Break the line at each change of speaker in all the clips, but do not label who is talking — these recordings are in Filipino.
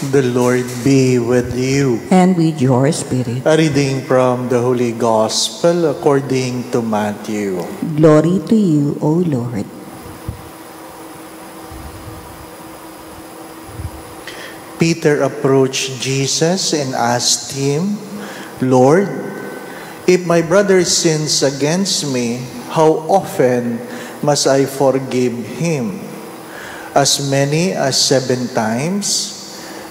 The Lord be with you.
and with your spirit.
A reading from the Holy Gospel according to Matthew.
Glory to you, O Lord.
Peter approached Jesus and asked him, Lord, if my brother sins against me, how often must I forgive him? As many as seven times?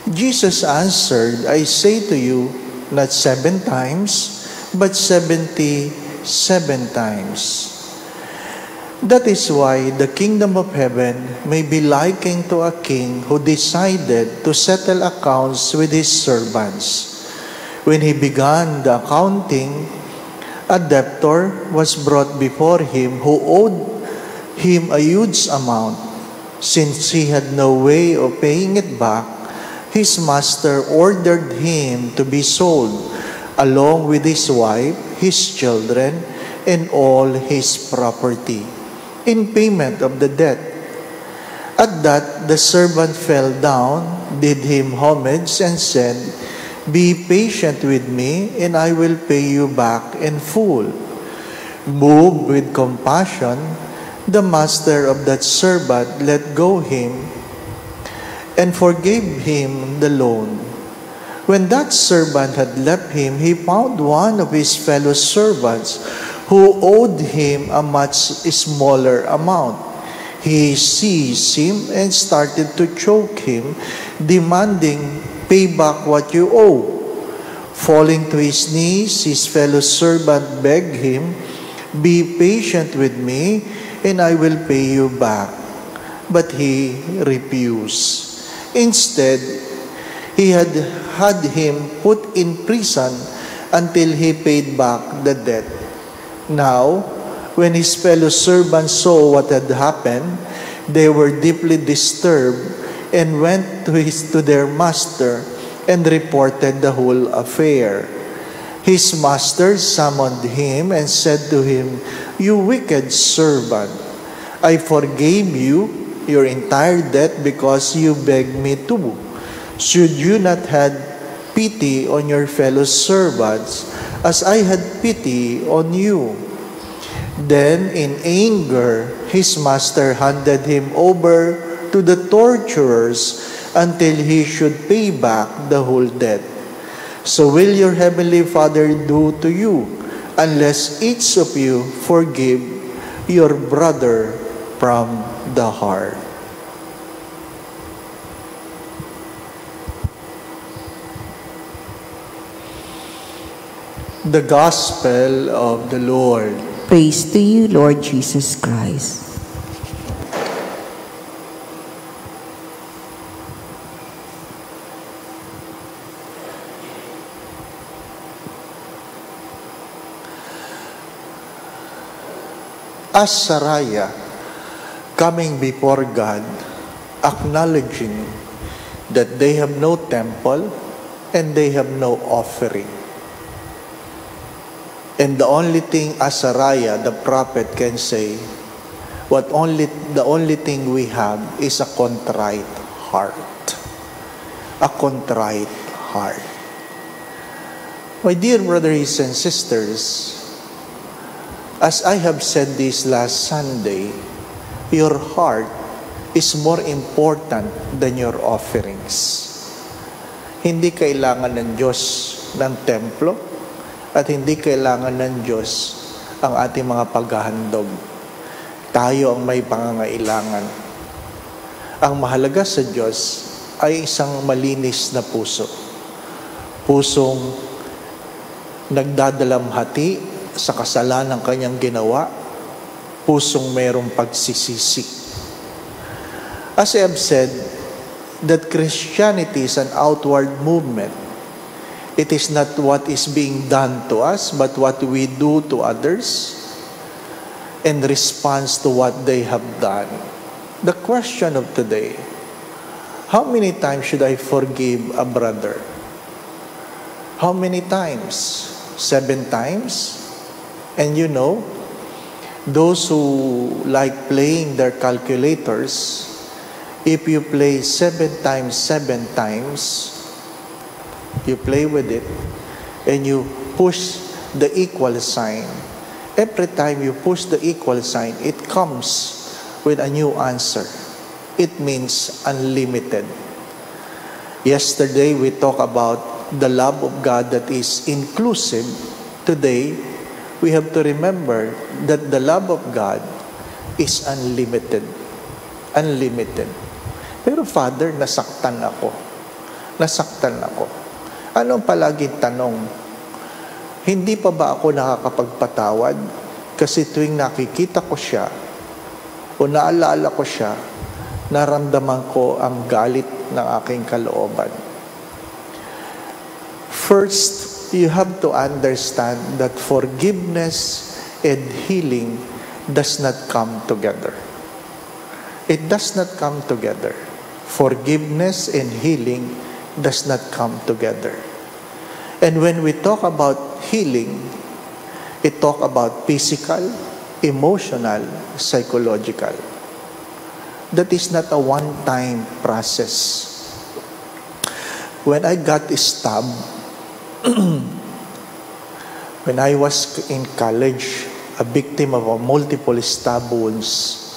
Jesus answered, I say to you, not seven times, but seventy-seven times. That is why the kingdom of heaven may be likened to a king who decided to settle accounts with his servants. When he began the accounting, a debtor was brought before him who owed him a huge amount. Since he had no way of paying it back, his master ordered him to be sold, along with his wife, his children, and all his property, in payment of the debt. At that, the servant fell down, did him homage, and said, Be patient with me, and I will pay you back in full. Moved with compassion, the master of that servant let go him and forgave him the loan. When that servant had left him, he found one of his fellow servants who owed him a much smaller amount. He seized him and started to choke him, demanding, Pay back what you owe. Falling to his knees, his fellow servant begged him, Be patient with me, and I will pay you back. But he refused. Instead, he had had him put in prison until he paid back the debt. Now, when his fellow servants saw what had happened, they were deeply disturbed and went to, his, to their master and reported the whole affair. His master summoned him and said to him, You wicked servant, I forgave you your entire debt because you begged me to. Should you not have pity on your fellow servants as I had pity on you? Then, in anger, his master handed him over to the torturers until he should pay back the whole debt. So will your heavenly Father do to you, unless each of you forgive your brother from the heart. The Gospel of the Lord.
Praise to you, Lord Jesus Christ.
As Saraya, coming before God, acknowledging that they have no temple and they have no offering. And the only thing Azariah, the prophet, can say, what only the only thing we have is a contrite heart. A contrite heart. My dear brothers and sisters, as I have said this last Sunday, your heart is more important than your offerings. Hindi kailangan ng Diyos ng templo at hindi kailangan ng Diyos ang ating mga paghahandog. Tayo ang may pangangailangan. Ang mahalaga sa Diyos ay isang malinis na puso. Pusong nagdadalamhati sa kasalanan ng kanyang ginawa, pusong mayroong pagsisisi. As I have said, that Christianity is an outward movement. It is not what is being done to us, but what we do to others in response to what they have done. The question of today, how many times should I forgive a brother? How many times? Seven times? And you know, those who like playing their calculators, If you play seven times, seven times, you play with it, and you push the equal sign. Every time you push the equal sign, it comes with a new answer. It means unlimited. Yesterday, we talked about the love of God that is inclusive. Today, we have to remember that the love of God is unlimited. Unlimited. Pero Father, nasaktan ako. Nasaktan ako. Anong palaging tanong? Hindi pa ba ako nakakapagpatawad? Kasi tuwing nakikita ko siya o naalala ko siya, naramdaman ko ang galit ng aking kalooban. First, you have to understand that forgiveness and healing does not come together. It does not come together. Forgiveness and healing does not come together. And when we talk about healing, it talk about physical, emotional, psychological. That is not a one-time process. When I got stabbed, when I was in college, a victim of a multiple stab wounds,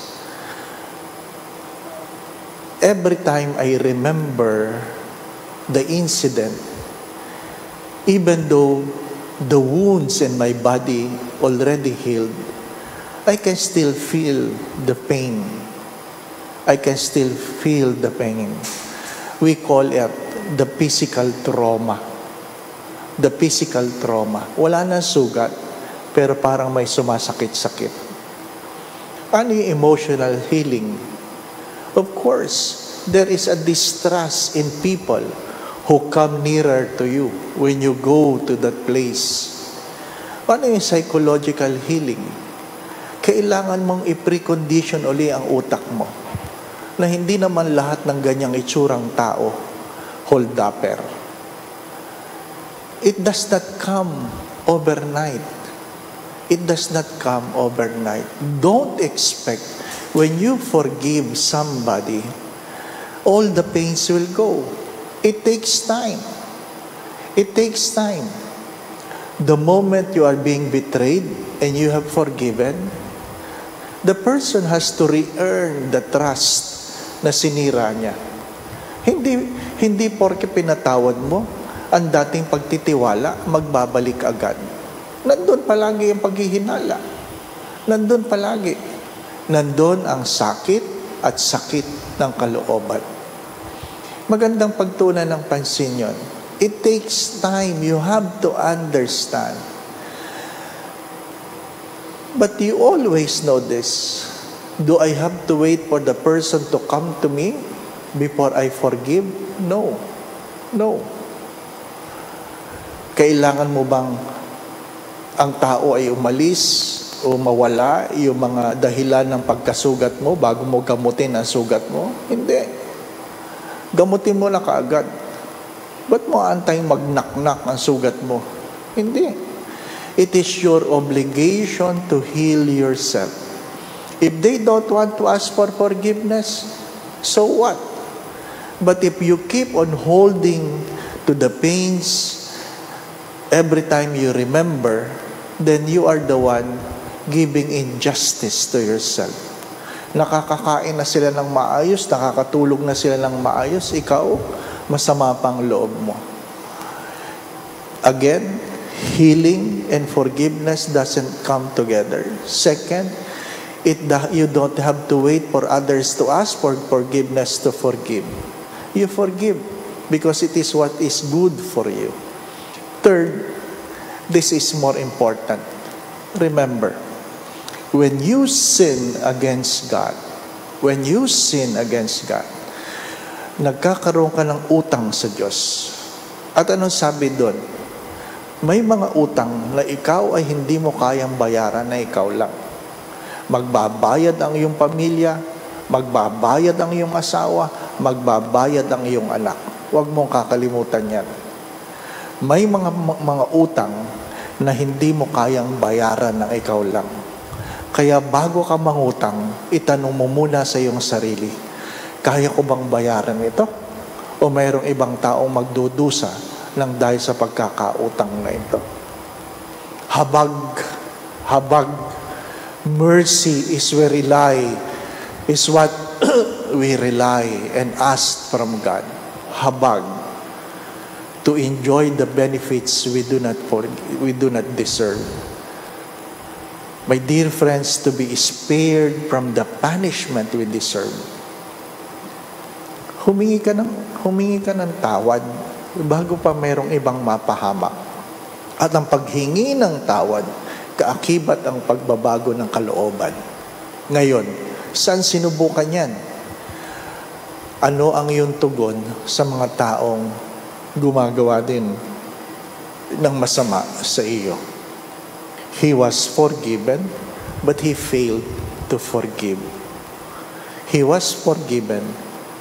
every time I remember the incident, even though the wounds in my body already healed, I can still feel the pain. I can still feel the pain. We call it the physical trauma. The physical trauma. Wala na sugat, pero parang may sumasakit-sakit. Ano yung emotional healing? Of course, there is a distrust in people who come nearer to you when you go to that place. Ano yung psychological healing? kailangan mong i-precondition uli ang utak mo na hindi naman lahat ng ganyang itsurang tao hold upper. It does not come overnight. It does not come overnight. Don't expect when you forgive somebody, all the pains will go. It takes time. It takes time. The moment you are being betrayed and you have forgiven, the person has to re-earn the trust na sinira niya. Hindi, hindi porke pinatawad mo, ang dating pagtitiwala, magbabalik agad. Nandun palagi ang paghihinala. Nandun palagi. Nandun ang sakit at sakit ng kalooban. Magandang pagtunan ng pansin yon. It takes time. You have to understand But you always know this. Do I have to wait for the person to come to me before I forgive? No. No. Kailangan mo bang ang tao ay umalis o mawala yung mga dahilan ng pagkasugat mo bago mo gamutin ang sugat mo? Hindi. Gamutin mo na kaagad. Ba't mo antayong magnaknak ang sugat mo? Hindi. It is your obligation to heal yourself. If they don't want to ask for forgiveness, so what? But if you keep on holding to the pains every time you remember, then you are the one giving injustice to yourself. Nakakakain na sila ng maayos, nakakatulog na sila ng maayos, ikaw, masama pang loob mo. Again, healing and forgiveness doesn't come together. Second, it you don't have to wait for others to ask for forgiveness to forgive. You forgive because it is what is good for you. Third, this is more important. Remember, when you sin against God, when you sin against God, nagkakaroon ka ng utang sa Diyos. At anong sabi doon? May mga utang na ikaw ay hindi mo kayang bayaran na ikaw lang. Magbabayad ang iyong pamilya, magbabayad ang iyong asawa, magbabayad ang iyong anak. Huwag mong kakalimutan yan. May mga mga utang na hindi mo kayang bayaran ng ikaw lang. Kaya bago ka mangutang, itanong mo muna sa iyong sarili, Kaya ko bang bayaran ito? O mayroong ibang taong magdudusa lang dahil sa pagkakautang na ito? Habag, habag, mercy is we rely, is what we rely and ask from God. Habag, to enjoy the benefits we do not for, we do not deserve. My dear friends, to be spared from the punishment we deserve. Humingi ka ng, humingi ka ng tawad bago pa mayroong ibang mapahamak. At ang paghingi ng tawad, kaakibat ang pagbabago ng kalooban. Ngayon, saan sinubukan yan? Ano ang iyong tugon sa mga taong gumagawa din ng masama sa iyo? He was forgiven, but he failed to forgive. He was forgiven,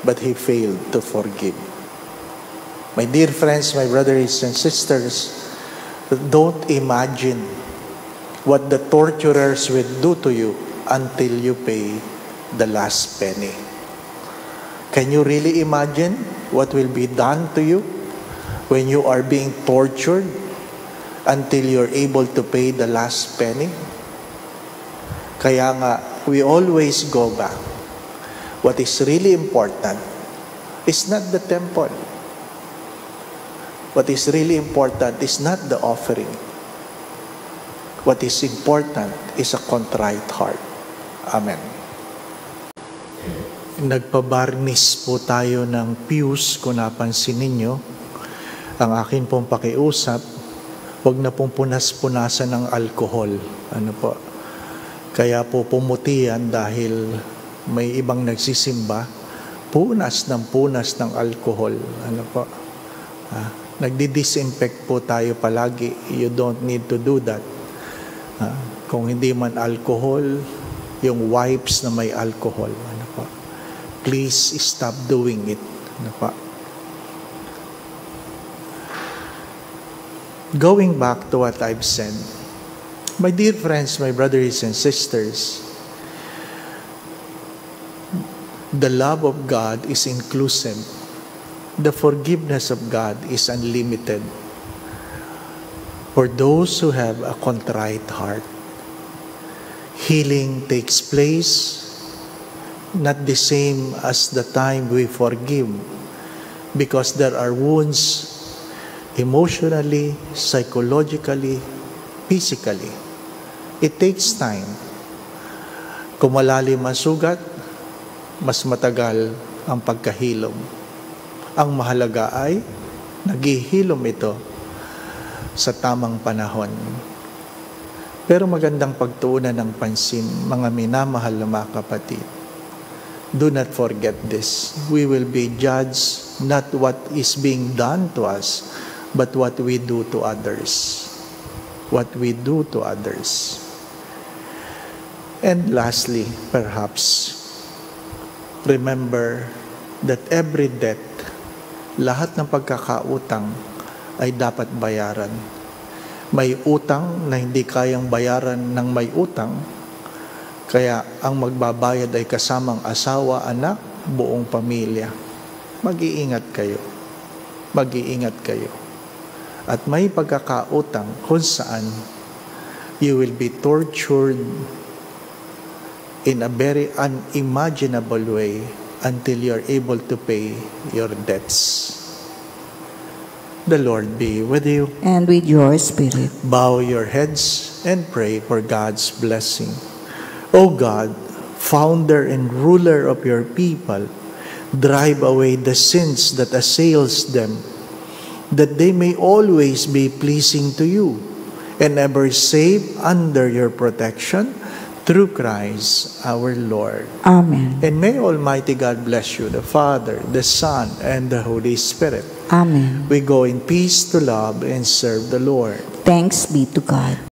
but he failed to forgive. My dear friends, my brothers and sisters, don't imagine what the torturers will do to you until you pay the last penny. Can you really imagine what will be done to you when you are being tortured until you're able to pay the last penny? Kaya nga, we always go back. What is really important is not the temple. What is really important is not the offering. What is important is a contrite heart. Amen. Nagpabarnis po tayo ng pews kung napansin ninyo. Ang akin pong pakiusap, huwag na pong punas-punasan ng alkohol. Ano po? Kaya po pumutian dahil may ibang nagsisimba, punas ng punas ng alkohol. Ano po? Ah, nagdi-disinfect po tayo palagi. You don't need to do that. Ah, kung hindi man alcohol, yung wipes na may alcohol. Ano po? Please stop doing it. Ano po? Going back to what I've said, my dear friends, my brothers and sisters, the love of God is inclusive. The forgiveness of God is unlimited for those who have a contrite heart. Healing takes place not the same as the time we forgive because there are wounds emotionally, psychologically, physically. It takes time. Kung malalim ang sugat, mas matagal ang pagkahilom. Ang mahalaga ay naghihilom ito sa tamang panahon. Pero magandang pagtuunan ng pansin, mga minamahal na mga kapatid. Do not forget this. We will be judged not what is being done to us, but what we do to others. What we do to others. And lastly, perhaps, remember that every debt, lahat ng pagkakautang ay dapat bayaran. May utang na hindi kayang bayaran ng may utang, kaya ang magbabayad ay kasamang asawa, anak, buong pamilya. Mag-iingat kayo. Mag-iingat kayo. At may pagkakautang kung saan you will be tortured in a very unimaginable way until you're able to pay your debts. The Lord be with you.
And with your spirit.
Bow your heads and pray for God's blessing. O God, founder and ruler of your people, drive away the sins that assails them, that they may always be pleasing to you, and ever safe under your protection, through Christ our Lord.
Amen.
And may Almighty God bless you, the Father, the Son, and the Holy Spirit.
Amen.
We go in peace to love and serve the Lord.
Thanks be to God.